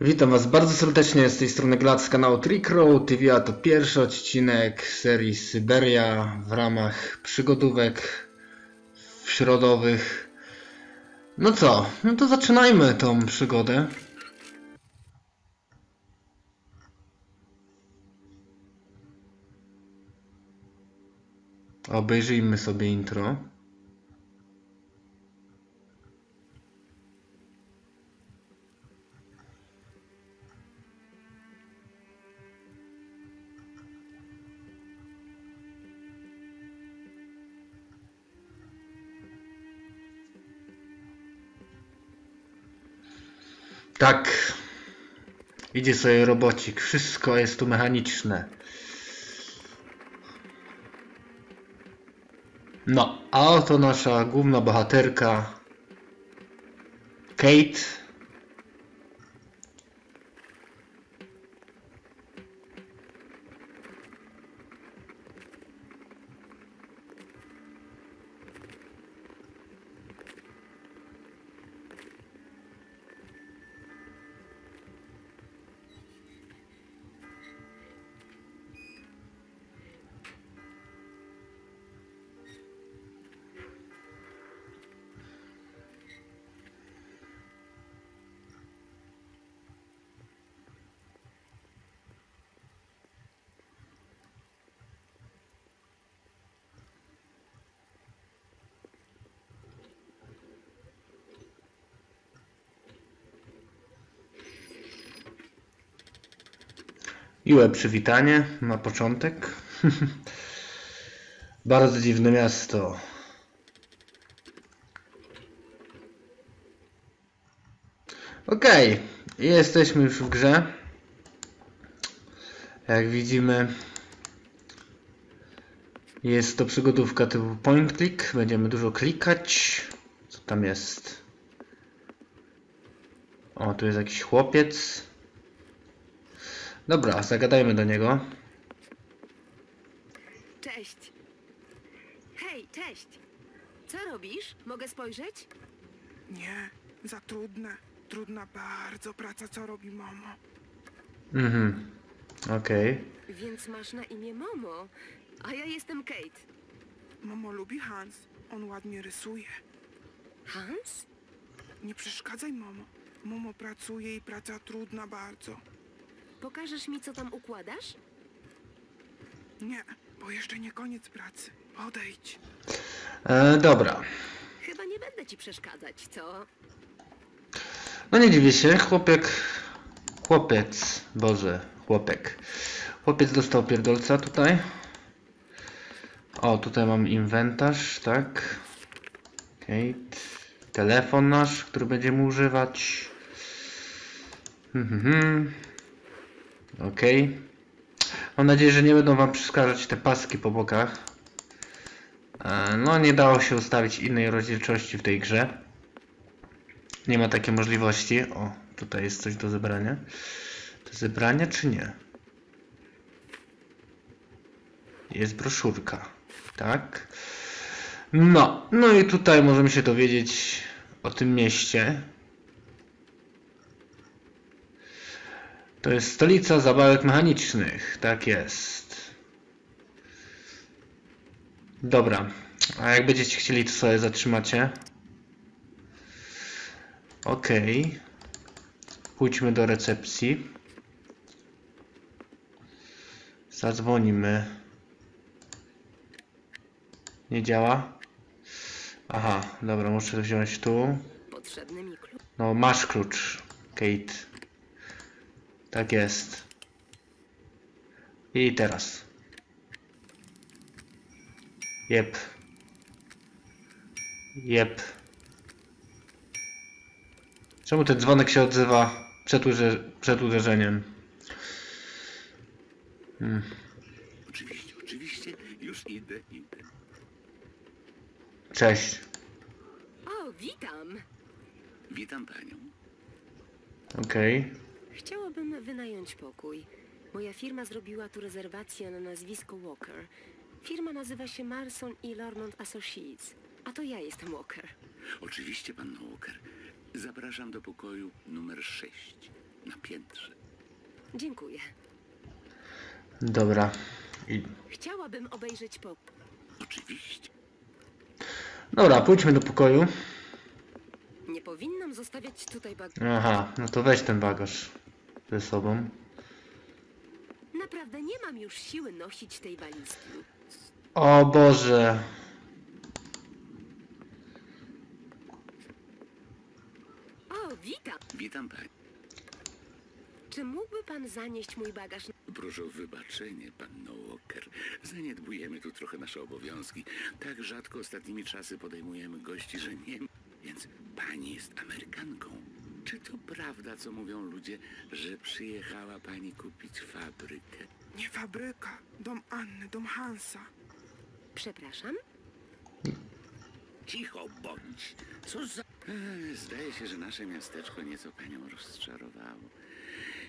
Witam Was bardzo serdecznie z tej strony Glad z kanału Trick Road TV, a to pierwszy odcinek serii Syberia w ramach przygodówek środowych. No co, no to zaczynajmy tą przygodę. Obejrzyjmy sobie intro. Tak. Idzie sobie robocik. Wszystko jest tu mechaniczne. No, a oto nasza główna bohaterka Kate. Miłe przywitanie na początek. Bardzo dziwne miasto. Okej, jesteśmy już w grze. Jak widzimy, jest to przygodówka typu point click. Będziemy dużo klikać. Co tam jest? O, tu jest jakiś chłopiec. Dobra, zagadajmy do niego. Cześć. Hej, cześć. Co robisz? Mogę spojrzeć? Nie, za trudne. Trudna bardzo praca, co robi mamo. Mhm. Okej. Więc masz na imię Momo, a ja jestem Kate. Mamo lubi Hans. On ładnie rysuje. Hans? Nie przeszkadzaj, mamo. Mamo pracuje i praca trudna bardzo. Pokażesz mi, co tam układasz? Nie, bo jeszcze nie koniec pracy. Odejdź. E, dobra. Chyba nie będę ci przeszkadzać, co? No nie dziwię się, chłopiek... Chłopiec, Boże, chłopek. Chłopiec dostał pierdolca tutaj. O, tutaj mam inwentarz, tak. Kate. Telefon nasz, który będziemy używać. Mhm, mhm. Okej. Mam nadzieję, że nie będą wam przeszkadzać te paski po bokach. E, No, nie dało się ustawić innej rozdzielczości w tej grze. Nie ma takiej możliwości. O, tutaj jest coś do zebrania. Do zebrania czy nie? Jest broszurka. Tak. No, no i tutaj możemy się dowiedzieć o tym mieście. To jest stolica zabawek mechanicznych. Tak jest. Dobra. A jak będziecie chcieli, to sobie zatrzymacie. Okej. Pójdźmy do recepcji. Zadzwonimy. Nie działa? Aha, dobra, muszę wziąć tu. No, masz klucz, Kate. Tak jest. I teraz. Jep. Jep. Czemu ten dzwonek się odzywa przed, uderze- przed uderzeniem? Hmm. Oczywiście, oczywiście, już idę, idę. Cześć. O, witam. Witam panią. Okej. Chciałabym wynająć pokój. Moja firma zrobiła tu rezerwację na nazwisko Walker. Firma nazywa się Marson i Lormont Associates, a to ja jestem Walker. Oczywiście, pan Walker. Zapraszam do pokoju numer 6. na piętrze. Dziękuję. Dobra. I... Chciałabym obejrzeć pokój. Oczywiście. Dobra, pójdźmy do pokoju. Nie powinnam zostawiać tutaj bag... Aha, no to weź ten bagaż ze sobą. Naprawdę nie mam już siły nosić tej walizki. O Boże. O, witam! Witam pani. Czy mógłby pan zanieść mój bagaż? Proszę o wybaczenie, panno Walker. Zaniedbujemy tu trochę nasze obowiązki. Tak rzadko ostatnimi czasy podejmujemy gości, że nie... Więc pani jest Amerykanką. Czy to prawda, co mówią ludzie, że przyjechała pani kupić fabrykę? Nie fabryka, dom Anny, dom Hansa. Przepraszam? Cicho bądź. Co za... Ech, Zdaje się, że nasze miasteczko nieco panią rozczarowało.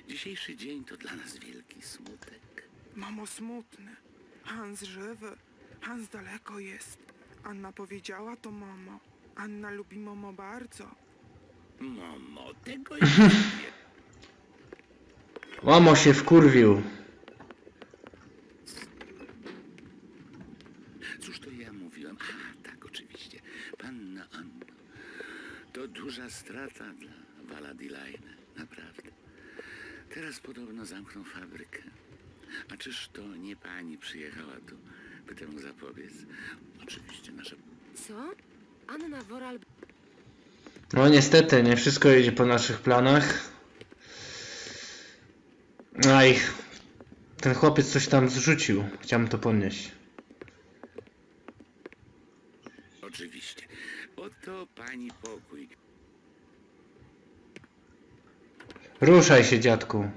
Dzisiejszy dzień to dla nas wielki smutek. Mamo smutny. Hans żywy. Hans daleko jest. Anna powiedziała to mamo. Anna lubi mamo bardzo. Mamo, tego nie. Łamo się wkurwił. Cóż to ja mówiłem? A, tak, oczywiście. Panna Anna. To duża strata dla Valadilaine, naprawdę. Teraz podobno zamkną fabrykę. A czyż to nie pani przyjechała tu, by temu zapobiec? Oczywiście nasza... Co? Anna Woral... No niestety, nie wszystko idzie po naszych planach. Aj. Ten chłopiec coś tam zrzucił. Chciałem to podnieść. Oczywiście. Oto pani pokój. Ruszaj się, dziadku.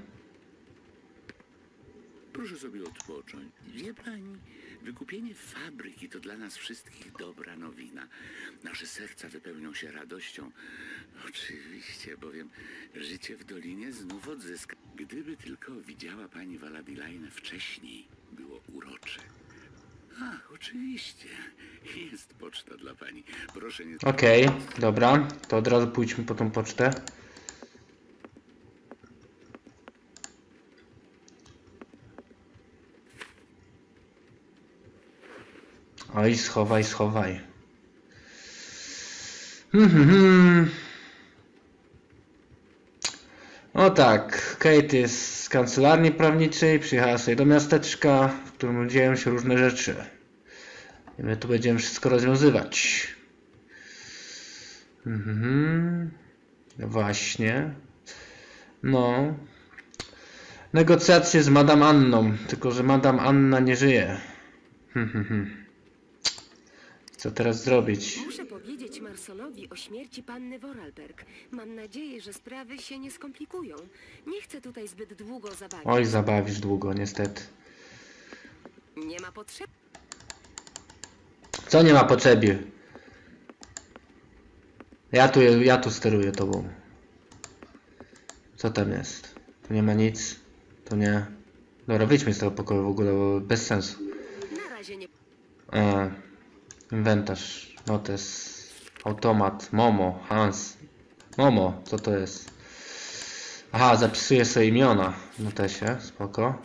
Proszę sobie odpocząć. Wie pani, wykupienie fabryki to dla nas wszystkich dobra nowina. Nasze serca wypełnią się radością. Oczywiście, bowiem życie w Dolinie znów odzyska. Gdyby tylko widziała pani Valadilaine wcześniej, było urocze. Ach, oczywiście. Jest poczta dla pani. Proszę nie... Okej, dobra. To od razu pójdźmy po tą pocztę. Oj, schowaj, schowaj. Hmm, hmm, hmm. O tak, Kate jest z kancelarii prawniczej, przyjechała sobie do miasteczka, w którym dzieją się różne rzeczy. I my tu będziemy wszystko rozwiązywać. Mhm. Właśnie. No. Negocjacje z Madame Anną, tylko że Madame Anna nie żyje. Hmm, hmm, hmm. Co teraz zrobić? Muszę powiedzieć Marsonowi o śmierci panny Vorarlberg. Mam nadzieję, że sprawy się nie skomplikują. Nie chcę tutaj zbyt długo zabawić. Oj, zabawisz długo, niestety. Nie ma potrzeby. Co nie ma potrzeby? Ja tu, ja tu steruję tobą. Co tam jest? Tu nie ma nic. Tu nie. Dobra, wyjdźmy z tego pokoju w ogóle, bo bez sensu. Na razie nie. E, inwentarz, notes, automat, Momo, Hans. Momo, co to jest? Aha, zapisuję sobie imiona w notesie, spoko.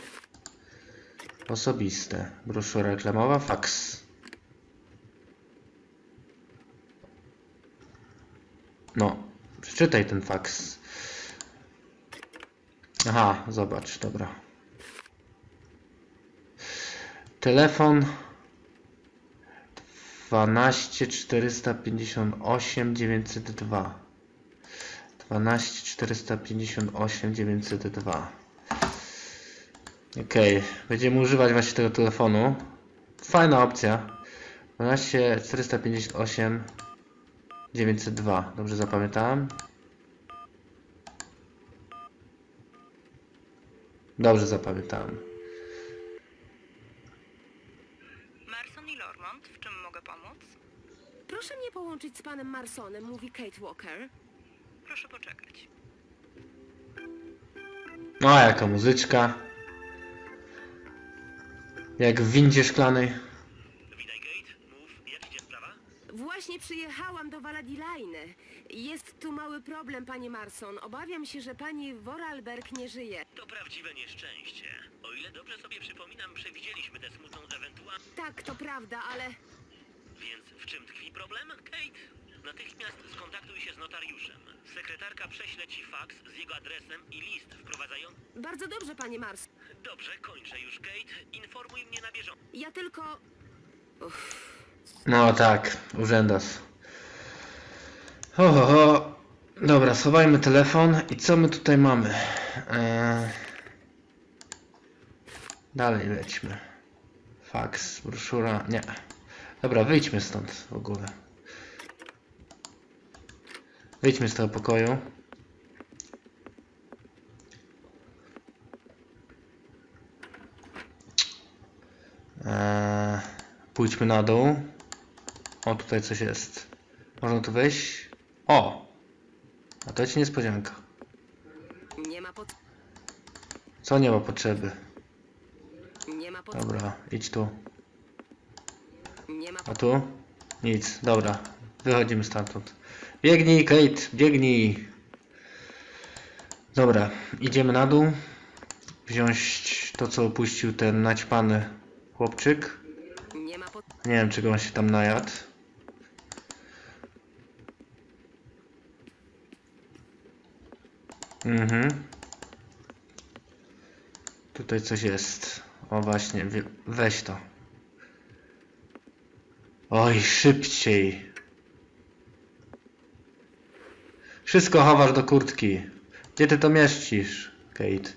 Osobiste, broszura reklamowa, fax. No, przeczytaj ten fax. Aha, zobacz, dobra. Telefon 12 458 902 12 458 902 Okej, będziemy używać właśnie tego telefonu. Fajna opcja. 12 458 902. Dobrze zapamiętałem? Dobrze zapamiętałem. Marson i Lormont, w czym mogę pomóc? Proszę mnie połączyć z panem Marsonem, mówi Kate Walker. Proszę poczekać. O, jaka muzyczka. Jak w windzie szklanej. Witaj, Kate. Mów, jak idzie sprawa? Właśnie przyjechałam do Valadilajny. Jest tu mały problem, panie Marson. Obawiam się, że pani Vorarlberg nie żyje. To prawdziwe nieszczęście. O ile dobrze sobie przypominam, przewidzieliśmy tę smutną ewentualność. Tak, to prawda, ale Więc w czym tkwi problem, Kate? Natychmiast skontaktuj się z notariuszem. Sekretarka prześle ci faks z jego adresem i list wprowadzający... bardzo dobrze, panie Marson. Dobrze, kończę już, Kate. Informuj mnie na bieżąco. Ja tylko... No tak, urzędas. Ho, ho, ho. Dobra, schowajmy telefon. I co my tutaj mamy? Eee... Dalej lećmy. Fax, broszura, nie. Dobra, wyjdźmy stąd w ogóle. Wyjdźmy z tego pokoju. Eee, pójdźmy na dół. O, tutaj coś jest. Można tu wejść? O! A to ci niespodzianka. Nie ma pot... Co nie ma potrzeby? Nie ma pot... Dobra, idź tu. A tu? Nic, dobra. Wychodzimy stamtąd. Biegnij, Kate, biegnij. Dobra, idziemy na dół. Wziąć to, co opuścił ten naćpany chłopczyk. Nie wiem, czego on się tam najadł. Mhm. Tutaj coś jest. O właśnie, weź to. Oj, szybciej. Wszystko chowasz do kurtki. Gdzie ty to mieścisz, Kate?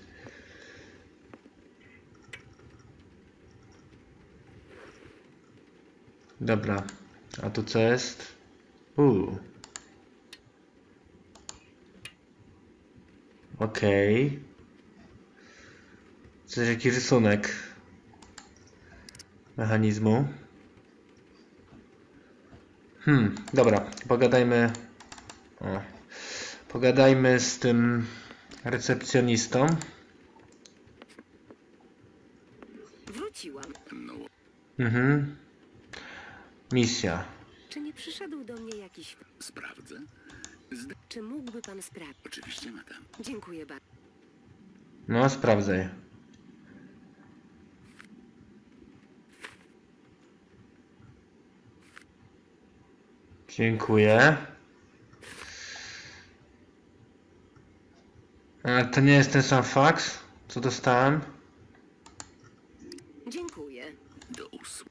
Dobra. A tu co jest? Uuu. Okej. Coś jakiś rysunek mechanizmu. Hmm, dobra, pogadajmy. O. Pogadajmy z tym recepcjonistą. Wróciłam. Mhm. Misja. Czy nie przyszedł do mnie jakiś... sprawdzę. Zda- Czy mógłby pan sprawdzić? Oczywiście, madam. Dziękuję bardzo. No, sprawdzaj. Dziękuję. A to nie jest ten sam faks, co dostałem? Dziękuję. Do usług.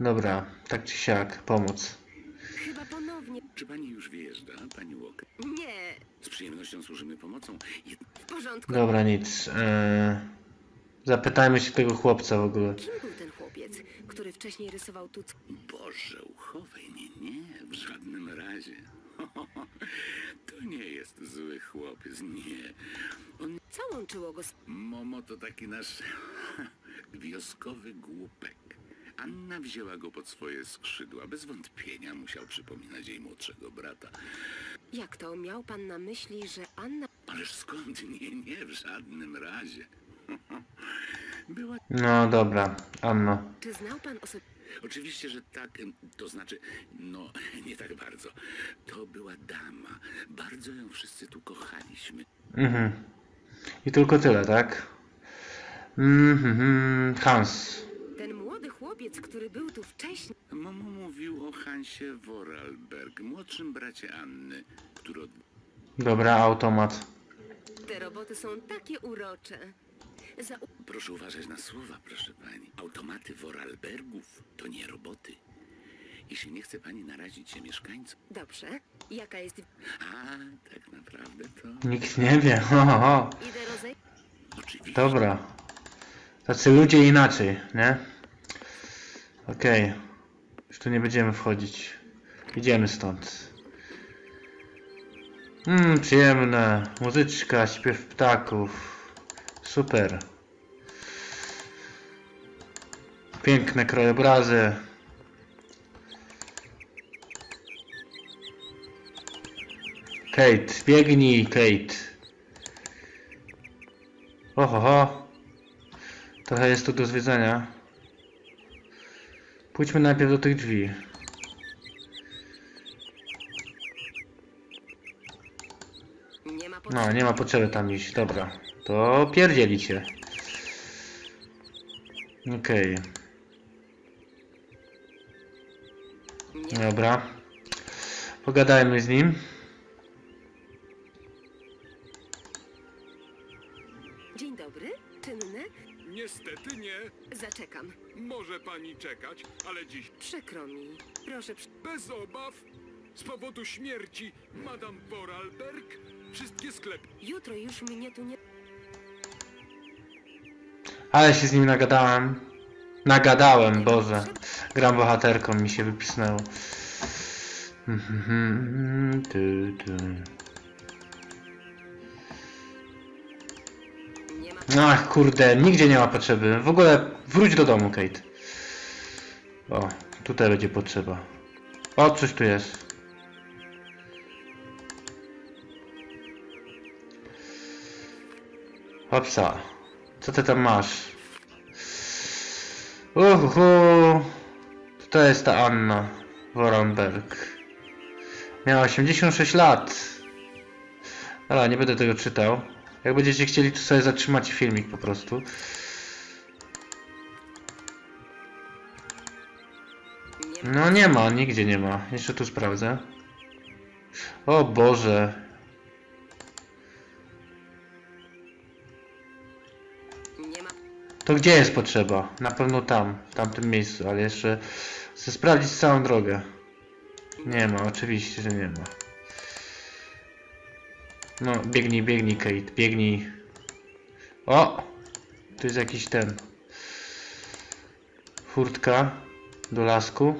Dobra, tak czy siak, pomóc. Chyba ponownie... Czy pani już wyjeżdża, pani Walker? Nie, Z przyjemnością służymy pomocą. Jed... w porządku. Dobra, nic. Eee, zapytajmy się tego chłopca w ogóle. Kim był ten chłopiec, który wcześniej rysował tu... Boże, uchowaj. Nie, nie, w żadnym razie. To nie jest zły chłopiec, nie. On Co łączyło go z... Momo to taki nasz wioskowy głupek. Anna wzięła go pod swoje skrzydła. Bez wątpienia musiał przypominać jej młodszego brata. Jak to? Miał pan na myśli, że Anna... Ależ skąd? Nie, nie, w żadnym razie. Była... No dobra, Anno. Czy znał pan osob... Oczywiście, że tak, to znaczy, no, nie tak bardzo. To była dama. Bardzo ją wszyscy tu kochaliśmy. Mhm. I tylko tyle, tak? Mhm, Hans. Ten młody chłopiec, który był tu wcześniej... Momo mówił o Hansie Vorarlberg, młodszym bracie Anny, który od Dobra, automat. Te roboty są takie urocze. Za... Proszę uważać na słowa, proszę pani. Automaty Vorarlbergów to nie roboty. Jeśli nie chce pani narazić się mieszkańcom. Dobrze. Jaka jest... A, tak naprawdę to. Nikt nie wie. Ho, ho, ho. Idę rozej... Oczywiście. Dobra. Tacy ludzie inaczej, nie? Okej. Już tu nie będziemy wchodzić. Idziemy stąd. Mmm, przyjemne. Muzyczka, śpiew ptaków. Super. Piękne krajobrazy. Kate, biegnij, Kate. Ohoho. Trochę jest tu do zwiedzenia. Pójdźmy najpierw do tych drzwi. No, nie ma potrzeby tam iść, dobra. To pierdzielicie. Okej. Nie. Dobra. Pogadajmy z nim. Dzień dobry. Czynne? Niestety nie. Zaczekam. Może pani czekać, ale dziś Przykro mi. Proszę, przy... bez obaw. Z powodu śmierci Madame Vorarlberg wszystkie sklepy jutro już mnie tu nie... Ale się z nim nagadałem. Nagadałem, Boże. Gram bohaterką, mi się wypisnęło. Tu, tu. Nie ma... Ach, kurde, nigdzie nie ma potrzeby. W ogóle wróć do domu, Kate. O, tutaj będzie potrzeba. O, coś tu jest. Hopsa. Co ty tam masz? Uhu. To jest ta Anna Woronberg. Miała 86 lat. Ale nie będę tego czytał. Jak będziecie chcieli, to sobie zatrzymacie filmik po prostu. No nie ma, nigdzie nie ma. Jeszcze tu sprawdzę. O Boże. To gdzie jest potrzeba? Na pewno tam, w tamtym miejscu, ale jeszcze chcę sprawdzić całą drogę. Nie ma, oczywiście, że nie ma. No, biegnij, biegnij, Kate, biegnij. O! Tu jest jakiś ten. Furtka do lasku.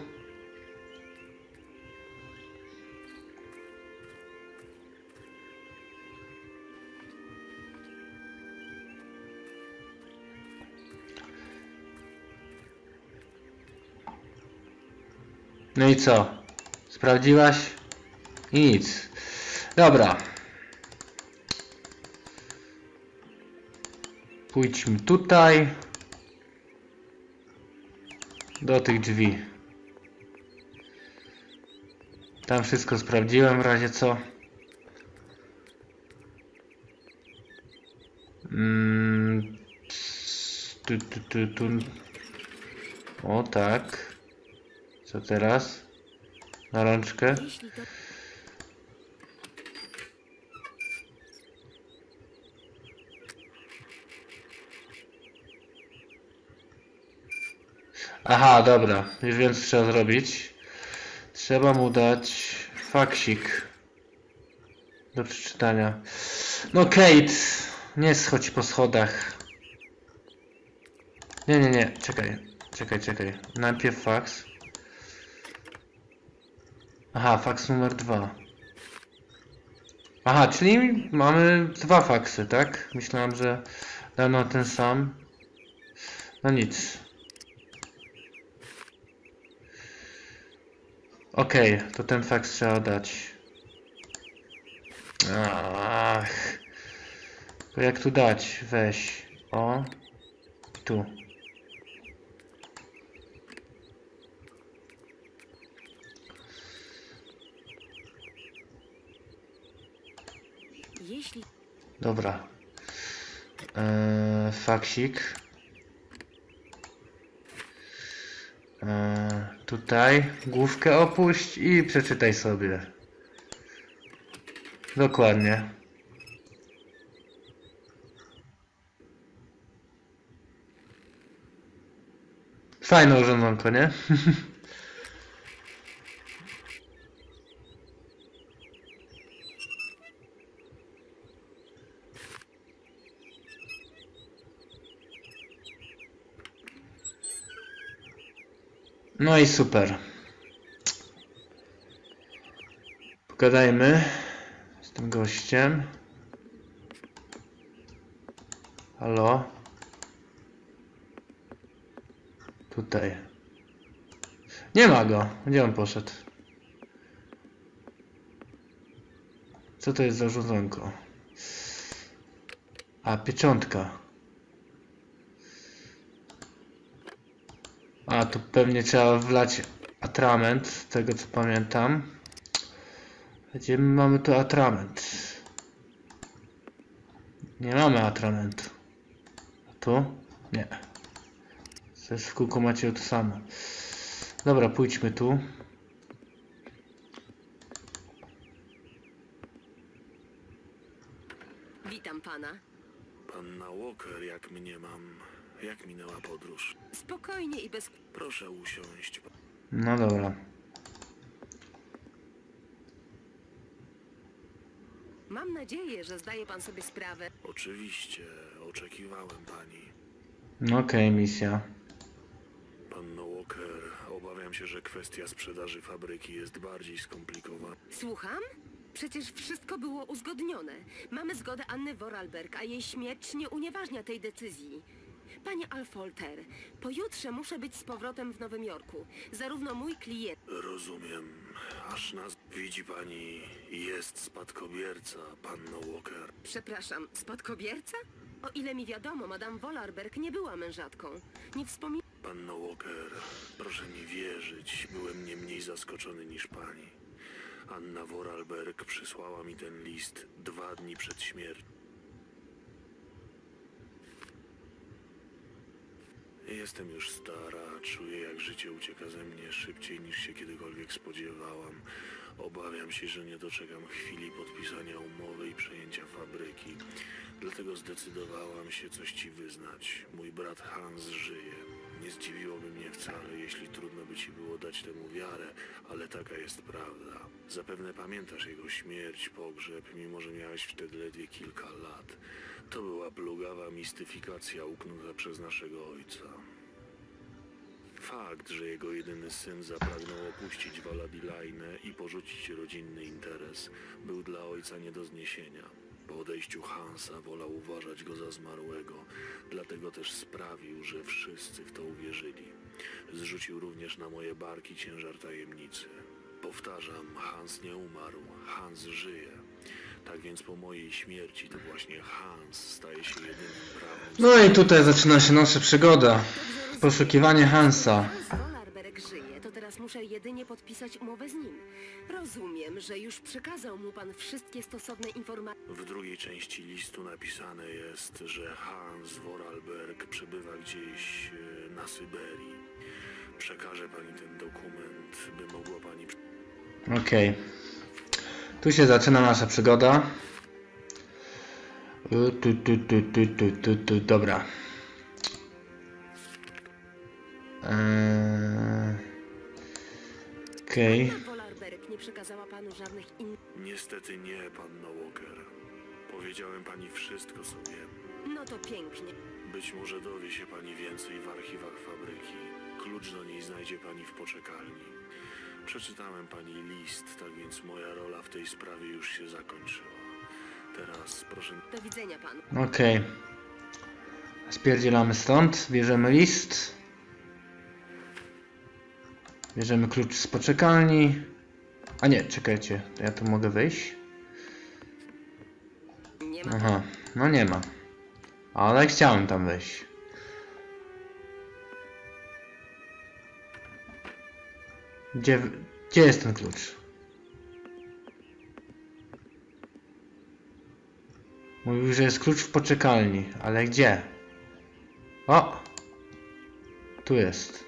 No i co? Sprawdziłaś? I nic. Dobra. Pójdźmy tutaj. Do tych drzwi. Tam wszystko sprawdziłem w razie co. Mm, tu, tu, tu, tu. O tak. Co teraz? Na rączkę. Aha, dobra. Już wiem co trzeba zrobić. Trzeba mu dać faksik do przeczytania. No Kate, nie schodź po schodach. Nie, nie, nie, czekaj. Czekaj, czekaj. Najpierw faks. Aha, faks numer dwa. Aha, czyli mamy dwa faksy, tak? Myślałem, że dano ten sam. No nic. Okej, to ten faks trzeba dać. Ach. To jak tu dać? Weź. O. Tu. Dobra. Eee, faksik. Eee, tutaj główkę opuść i przeczytaj sobie. Dokładnie. Fajne urządzonko, nie? No i super. Pogadajmy z tym gościem. Halo? Tutaj. Nie ma go. Gdzie on poszedł? Co to jest za urządzonko? A, pieczątka. A, tu pewnie trzeba wlać atrament, z tego co pamiętam. Gdzie my mamy tu atrament? Nie mamy atramentu. A tu? Nie. Też w kółko macie to samo. Dobra, pójdźmy tu. Witam pana. Panna Walker, jak mnie mam. Jak minęła podróż? Spokojnie i bez... Proszę usiąść. No dobra. Mam nadzieję, że zdaje pan sobie sprawę. Oczywiście, oczekiwałem pani. No Okej, misja. Panno Walker, obawiam się, że kwestia sprzedaży fabryki jest bardziej skomplikowana. Słucham? Przecież wszystko było uzgodnione. Mamy zgodę Anny Vorarlberg, a jej śmierć nie unieważnia tej decyzji. Panie Alfolter, pojutrze muszę być z powrotem w Nowym Jorku. Zarówno mój klient... Rozumiem. Aż nas... Widzi pani, jest spadkobierca, panno Walker. Przepraszam, spadkobierca? O ile mi wiadomo, Madame Vorarlberg nie była mężatką. Nie wspominam... Panno Walker, proszę mi wierzyć, byłem nie mniej zaskoczony niż pani. Anna Vorarlberg przysłała mi ten list dwa dni przed śmiercią. Jestem już stara, czuję jak życie ucieka ze mnie szybciej niż się kiedykolwiek spodziewałam. Obawiam się, że nie doczekam chwili podpisania umowy i przejęcia fabryki. Dlatego zdecydowałam się coś ci wyznać. Mój brat Hans żyje. Nie zdziwiłoby mnie wcale, jeśli trudno by ci było dać temu wiarę, ale taka jest prawda. Zapewne pamiętasz jego śmierć, pogrzeb, mimo że miałeś wtedy ledwie kilka lat. To była plugawa mistyfikacja uknuta przez naszego ojca. Fakt, że jego jedyny syn zapragnął opuścić Valadilaine i porzucić rodzinny interes, był dla ojca nie do zniesienia. Po odejściu Hansa wolał uważać go za zmarłego, dlatego też sprawił, że wszyscy w to uwierzyli. Zrzucił również na moje barki ciężar tajemnicy. Powtarzam, Hans nie umarł, Hans żyje. Tak więc po mojej śmierci to właśnie Hans staje się jedynym prawnym No i tutaj zaczyna się nasza przygoda. Poszukiwanie Hansa. Teraz muszę jedynie podpisać umowę z nim. Rozumiem, że już przekazał mu pan wszystkie stosowne informacje. W drugiej części listu napisane jest, że Hans Vorarlberg przebywa gdzieś e, na Syberii. Przekażę pani ten dokument, by mogła pani... Okej. Tu się zaczyna nasza przygoda. U, Tu, tu, tu, tu, tu, tu, tu, dobra. Eee... Okej. Vorarlberg nie przekazała panu żadnych in... Niestety nie, panno Walker. Powiedziałem pani wszystko, co wiem. No to pięknie. Być może dowie się pani więcej w archiwach fabryki. Klucz do niej znajdzie pani w poczekalni. Przeczytałem pani list, tak więc moja rola w tej sprawie już się zakończyła. Teraz proszę Do widzenia panu. Okej. Spierdzielamy stąd. Bierzemy list. Bierzemy klucz z poczekalni. A nie, czekajcie. to Ja tu mogę ma Aha, no nie ma. Ale chciałem tam wejść. Gdzie, gdzie jest ten klucz? Mówił, że jest klucz w poczekalni, ale gdzie? O! Tu jest.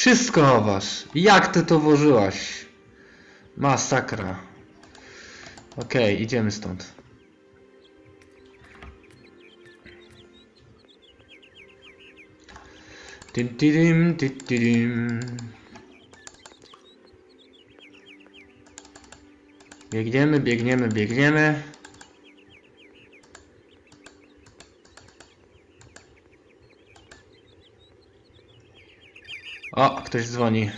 Wszystko chowasz. Jak ty to włożyłaś? Masakra. Okej, idziemy stąd. Didim, di, didim. Biegniemy, biegniemy, biegniemy. O, ktoś dzwoni.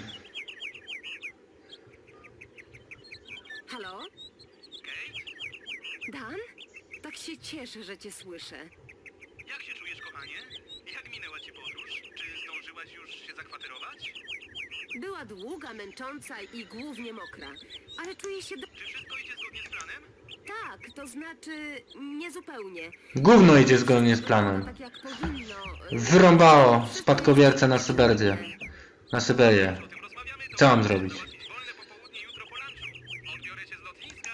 Halo? Kate? Dan? Tak się cieszę, że cię słyszę. Jak się czujesz, kochanie? Jak minęła ci podróż? Czy zdążyłaś już się zakwaterować? Była długa, męcząca i głównie mokra. Ale czuję się do... Czy wszystko idzie zgodnie z planem? Tak, to znaczy niezupełnie. Gówno idzie zgodnie z planem. Tak jak powinno. Wyrąbało spadkobiercę na Syberię. Na Syberię. Co mam zrobić?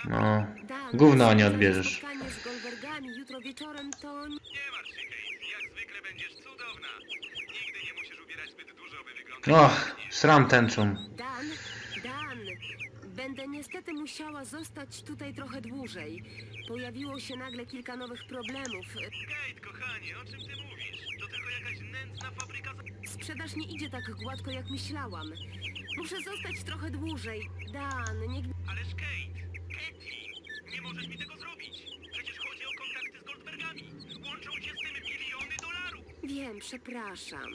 No. Gówno nie odbierzesz. Spotkanie z Goldbergami jutro wieczorem to... nie- Nie martw się, Kate. Jak zwykle będziesz cudowna. Nigdy nie musisz ubierać zbyt dużo, by wyglądać Och, sram tęczą. Dan, Dan, będę niestety musiała zostać tutaj trochę dłużej. Pojawiło się nagle kilka nowych problemów. Kate, kochanie, o czym ty mówisz? To tylko jakaś nędzna fabryka za... Sprzedaż nie idzie tak gładko, jak myślałam. Muszę zostać trochę dłużej. Dan, nie... Ależ Kate, Katie, nie możesz mi tego zrobić. Przecież chodzi o kontakty z Goldbergami. Łączą cię z tym miliony dolarów. Wiem, przepraszam.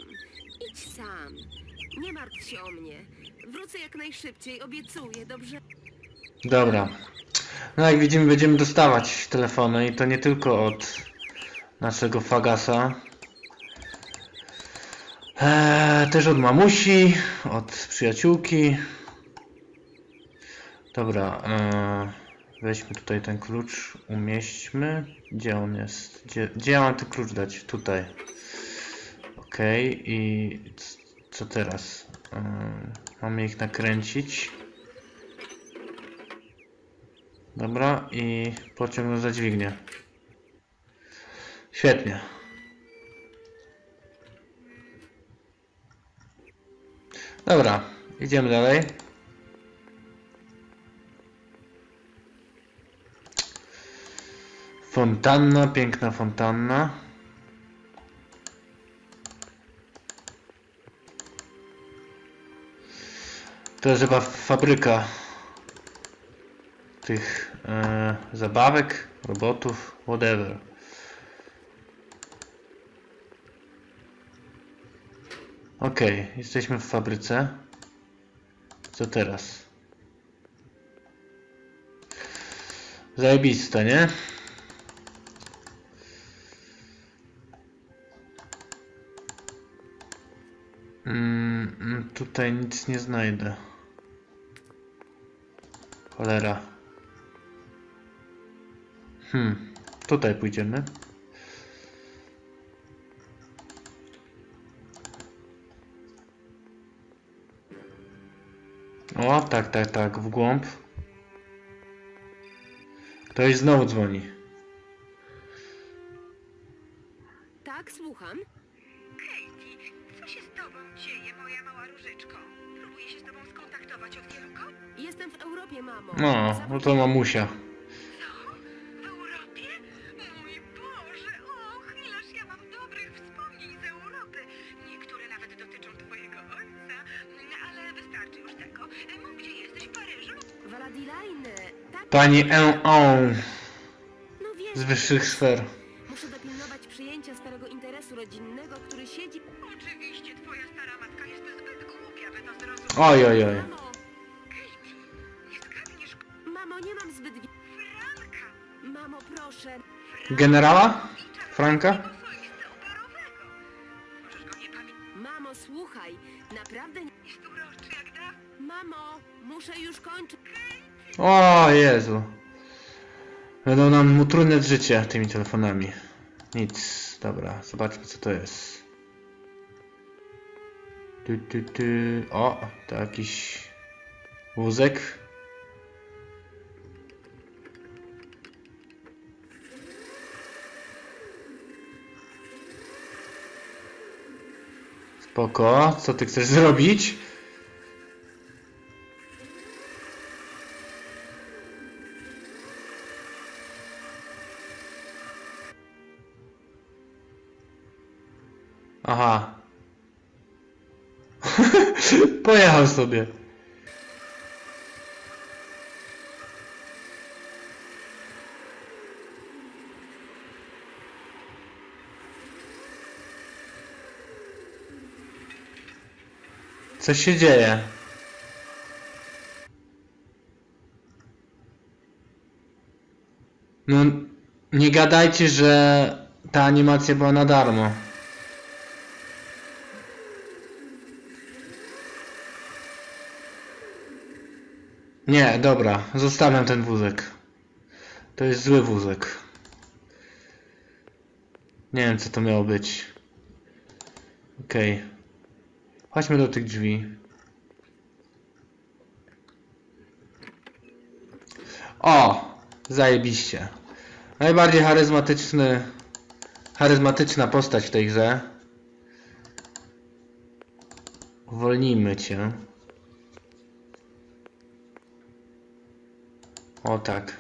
Idź sam. Nie martw się o mnie. Wrócę jak najszybciej, obiecuję, dobrze? Dobra. No jak widzimy będziemy dostawać telefony i to nie tylko od naszego Fagasa. Eee, też od mamusi, od przyjaciółki. Dobra, eee, weźmy tutaj ten klucz, umieśćmy. Gdzie on jest? Gdzie, gdzie ja mam ten klucz dać? Tutaj. Ok, i co teraz? Eee, mamy ich nakręcić. Dobra, i pociągnął za dźwignię. Świetnie. Dobra, idziemy dalej. Fontanna, piękna fontanna. To jest chyba fabryka tych e, zabawek, robotów, whatever. Ok, jesteśmy w fabryce. Co teraz? Zajebiste, nie? Mm, mm, tutaj nic nie znajdę. Cholera. Hmm, tutaj pójdziemy. Tak, tak, tak, w głąb. Ktoś znowu dzwoni. Tak, słucham. Katie, co się z tobą dzieje, moja mała różyczko? Próbuję się z tobą skontaktować od wielko? Jestem w Europie, mamo. No, no to mamusia. Pani Eon no wiesz. z wyższych sfer. Muszę dopilnować przyjęcia starego interesu rodzinnego, który siedzi... Oczywiście, twoja stara matka jest zbyt głupia, by to zrozumieć. Oj, oj, oj. Mamo, Katie, nie zgadniesz, mamo, nie mam zbyt... wi- Franka. Mamo, proszę. Generała? Franka? swoistego operowego. Możesz go nie pamiętać. Mamo, słuchaj. Naprawdę nie... Jest uroczy jak da. Mamo, muszę już kończyć. O Jezu. Będą nam utrudniać życie tymi telefonami. Nic. Dobra, zobaczmy co to jest. Tu, tu, tu. O, to jakiś wózek. Spoko, co ty chcesz zrobić? Aha. Pojechał sobie. Co się dzieje? No, nie gadajcie, że ta animacja była na darmo. Nie, dobra, zostawiam ten wózek. To jest zły wózek. Nie wiem, co to miało być. Okej. Chodźmy do tych drzwi. O! Zajebiście. Najbardziej charyzmatyczny, charyzmatyczna postać w tej grze. Uwolnijmy cię. O tak.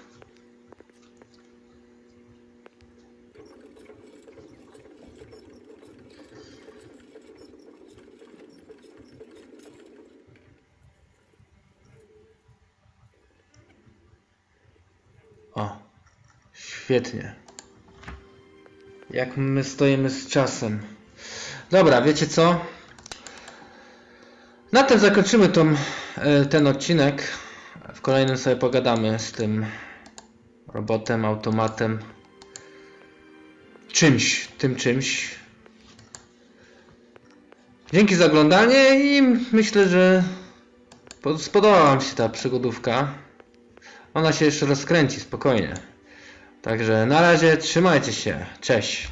O, świetnie. Jak my stoimy z czasem. Dobra, wiecie co? Na tym zakończymy tą, e, ten odcinek. Kolejnym sobie pogadamy z tym robotem, automatem. Czymś, tym czymś. Dzięki za oglądanie i myślę, że po- spodobała Wam się ta przygodówka. Ona się jeszcze rozkręci spokojnie. Także na razie trzymajcie się. Cześć.